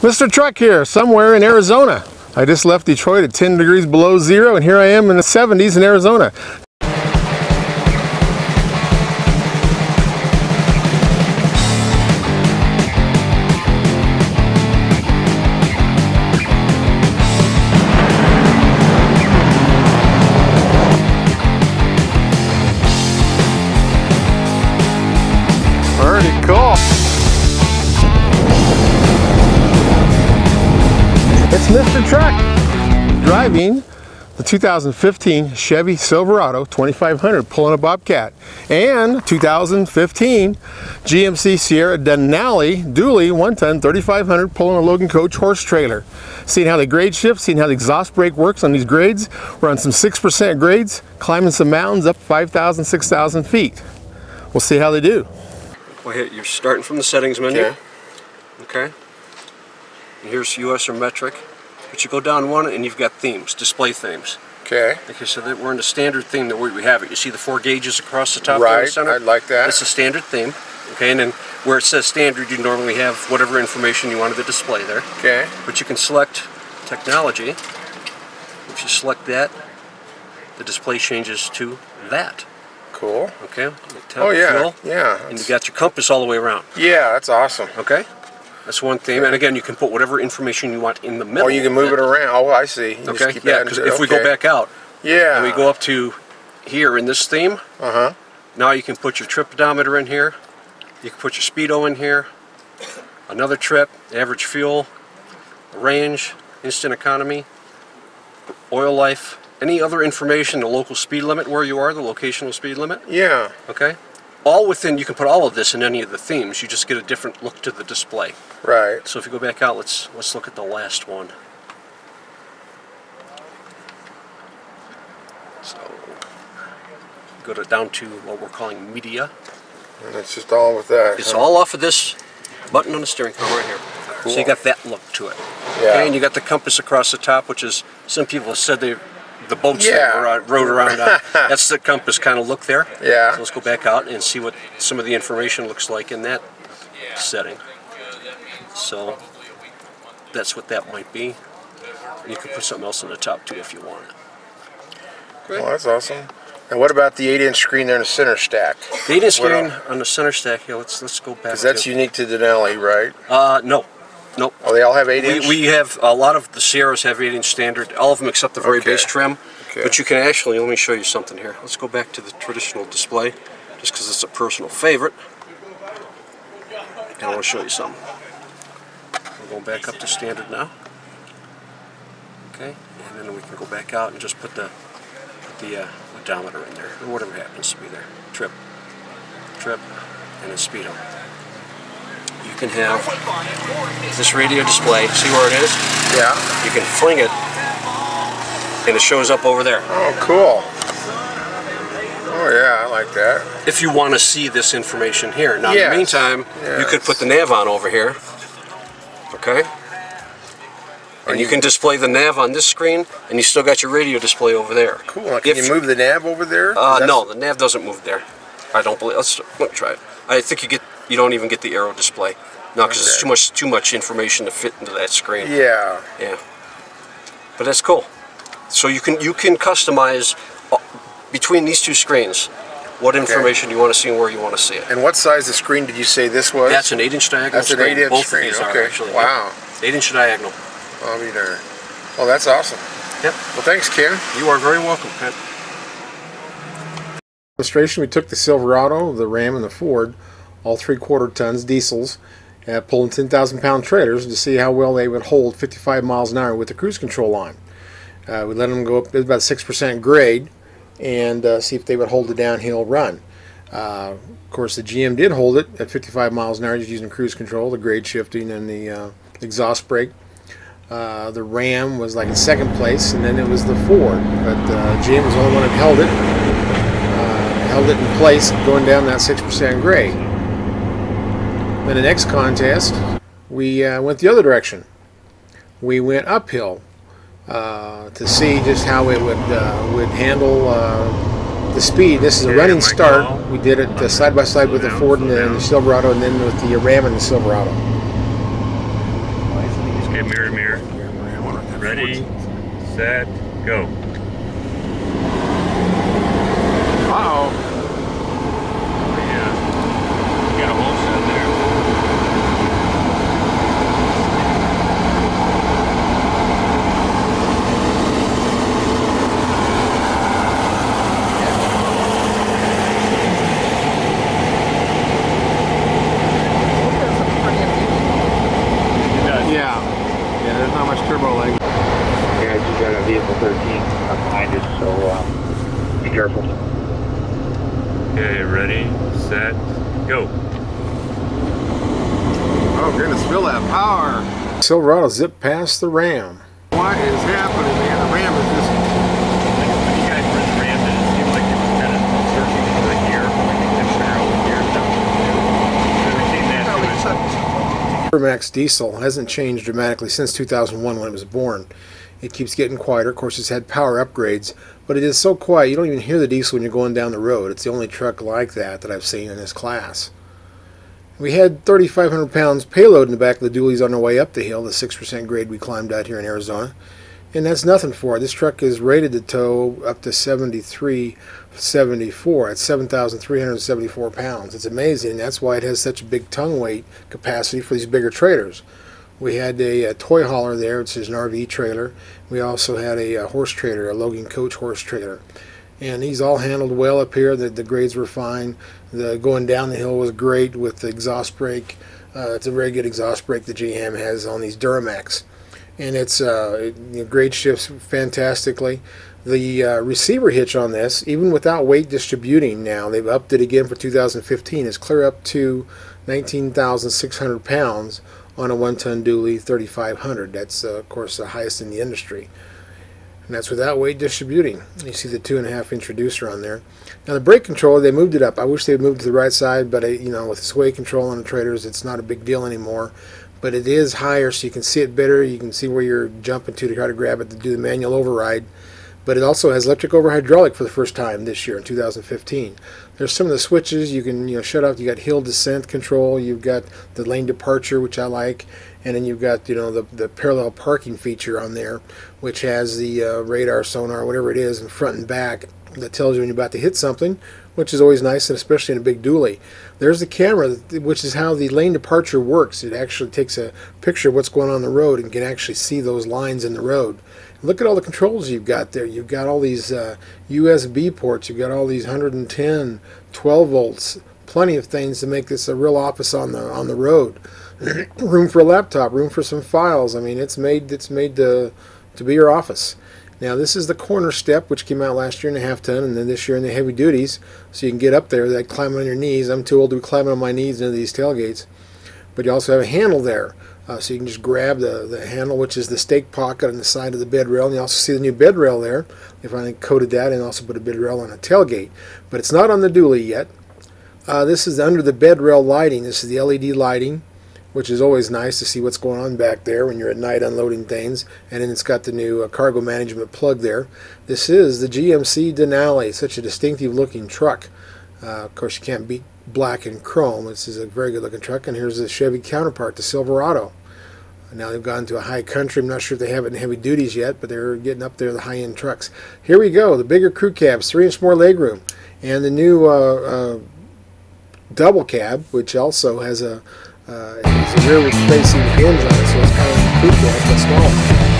Mr. Truck here, somewhere in Arizona. I just left Detroit at 10 degrees below zero, and here I am in the 70s in Arizona. Driving the 2015 Chevy Silverado 2500 pulling a Bobcat and 2015 GMC Sierra Denali Dually 1 ton 3500 pulling a Logan Coach horse trailer. Seeing how the grade shift, seeing how the exhaust brake works on these grades. We're on some 6% grades, climbing some mountains up 5,000, 6,000 feet. We'll see how they do. Well, here, you're starting from the settings menu. Okay. Okay. And here's US or metric. But you go down one and you've got themes, display themes. Okay. Okay, so that we're in the standard theme that we we have it. You see the four gauges across the top Right, the center? I like that. That's a standard theme. Okay, and then where it says standard, you normally have whatever information you wanted to display there. Okay. But you can select technology. If you select that, the display changes to that. Cool. Okay? Oh yeah. Fuel, Yeah. And you got your compass all the way around. Yeah, that's awesome. Okay? That's one theme. And again, you can put whatever information you want in the middle. Or you can move it around. Oh, I see. You just Okay? Yeah, because if we go back out yeah, and we go up to here in this theme, Uh huh. now you can put your trip odometer in here. You can put your speedo in here. Another trip, average fuel, range, instant economy, oil life, any other information, the local speed limit where you are, the locational speed limit. Yeah. Okay? All within, you can put all of this in any of the themes. You just get a different look to the display. Right. So if you go back out, let's let's look at the last one. So go to down to what we're calling media. And it's just all with that. It's huh? all off of this button on the steering column right here. Cool. So you got that look to it. Yeah. Okay, and you got the compass across the top, which is some people have said they the boats Yeah. that were, uh, rode around on. That's the compass kind of look there. Yeah. So let's go back out and see what some of the information looks like in that setting. So that's what that might be. You can put something else on the top too if you want it. Well, that's awesome. And what about the eight-inch screen there in the center stack? 8-inch screen on the center stack here. Let's let's go back. Because that's to, unique to Denali, right? uh no, nope. Oh, they all have We, eight-inch. we have a lot of the Sierras have 8 inch standard, all of them except the very Okay. base trim. Okay. But you can actually, let me show you something here. Let's go back to the traditional display, just because it's a personal favorite. And I want to show you something. We're going back up to standard now. Okay, and then we can go back out and just put the put the uh, odometer in there, or whatever happens to be there. Trip, trip, and then speedo. You can have this radio display. See where it is? yeah. You can fling it, and it shows up over there. Oh, cool. Oh yeah, I like that. If you want to see this information here. Now, in the meantime, you could put the nav on over here. Okay? And you can display the nav on this screen, and you still got your radio display over there. Cool. Now, Can If- you move the nav over there? Uh, no, the nav doesn't move there. I don't believe. Let's let me try it. I think you get you don't even get the arrow display. No, because it's too much too much information to fit into that screen. Yeah. Yeah. But that's cool. So you can you can customize uh, between these two screens what information you want to see and where you want to see it. And what size of screen did you say this was? That's an 8 inch diagonal That's an 8-inch Both screen, of these okay. are actually. Wow. 8 inch diagonal. I'll be there. Oh, that's awesome. Yep. Well, thanks, Ken. You are very welcome, Kent. illustration, we took the Silverado, the Ram, and the Ford, all three-quarter tons diesels, uh, pulling 10,000 pound trailers to see how well they would hold 55 miles an hour with the cruise control on. Uh, we let them go up about 6% grade and uh, see if they would hold the downhill run. Uh, of course, the GM did hold it at 55 miles an hour just using cruise control, the grade shifting, and the uh, exhaust brake. Uh, the Ram was like in second place, and then it was the Ford. But uh, GM was the only one that held it held it in place going down that 6% grade. Then the next contest, we uh, went the other direction. We went uphill uh, to see just how it would uh, would handle uh, the speed. This is a running start. We did it uh, side by side with the Ford and the, the Silverado, and then with the Ram and the Silverado. Okay, mirror mirror. Ready, set, go. Uh-oh. Yeah. You got a whole set there. It does. Yeah. Yeah, there's not much turbo lag. Yeah, I just got a vehicle 13 up behind us, so uh, be careful. Okay, ready, set, go. Oh goodness, feel that power. Silverado zipped past the Ram. What is happening, man? The Ram is just When you guys were the Ram, it seem like you were kind of searching for the gear, like a dictionary the gear stuff? We've seen that too. Max diesel hasn't changed dramatically since 2001 when it was born. It keeps getting quieter. Of course, it's had power upgrades, but it is so quiet you don't even hear the diesel when you're going down the road. It's the only truck like that that I've seen in this class. We had 3,500 pounds payload in the back of the dualies on our way up the hill, the 6% grade we climbed out here in Arizona. And that's nothing for it. This truck is rated to tow up to 73, 74 at 7,374 pounds. It's amazing. That's why it has such a big tongue weight capacity for these bigger trailers. We had a, a toy hauler there, which is an RV trailer. We also had a, a horse trailer, a Logan Coach horse trailer. And these all handled well up here. The, the grades were fine. The going down the hill was great with the exhaust brake. Uh, it's a very good exhaust brake the GM has on these Duramax and it's uh, it, grade shifts fantastically. The uh, receiver hitch on this, even without weight distributing now, they've upped it again for 2015, is clear up to 19,600 pounds on a one-ton dually 3500. That's, uh, of course, the highest in the industry. And that's without weight distributing. You see the two and a half inch reducer on there. Now the brake controller, they moved it up. I wish they moved to the right side, but uh, you know, with the sway control on the traders, it's not a big deal anymore but it is higher so you can see it better. You can see where you're jumping to to try to grab it to do the manual override. But it also has electric over hydraulic for the first time this year in 2015. There's some of the switches you can you know shut off. You got hill descent control. You've got the lane departure, which I like, and then you've got you know the the parallel parking feature on there, which has the uh, radar, sonar, whatever it is, in front and back that tells you when you're about to hit something, which is always nice, and especially in a big dually. There's the camera, which is how the lane departure works. It actually takes a picture of what's going on, the road and can actually see those lines in the road. Look at all the controls you've got there. You've got all these uh, USB ports. You've got all these 110, 12 volts, plenty of things to make this a real office on the on the road. room for a laptop, room for some files. I mean, it's made it's made to to be your office. Now this is the corner step, which came out last year in the half ton, and then this year in the heavy duties, so you can get up there that climbing on your knees. I'm too old to be climbing on my knees into these tailgates. But you also have a handle there, uh, so you can just grab the, the handle, which is the stake pocket on the side of the bed rail. And you also see the new bed rail there. They finally coated that and also put a bed rail on a tailgate. But it's not on the dually yet. Uh, this is under the bed rail lighting. This is the LED lighting which is always nice to see what's going on back there when you're at night unloading things. And then it's got the new uh, cargo management plug there. This is the GMC Denali, such a distinctive looking truck. Uh, of course, you can't beat black and chrome. This is a very good looking truck. And here's the Chevy counterpart, the Silverado. Now they've gone to a high country. I'm not sure if they have it in heavy duties yet, but they're getting up there, the high end trucks. Here we go, the bigger crew cabs, three inch more legroom, and the new uh, uh, double cab, which also has a uh, it's a rear facing hinge on it, so it's kind of like a coupe, but smaller.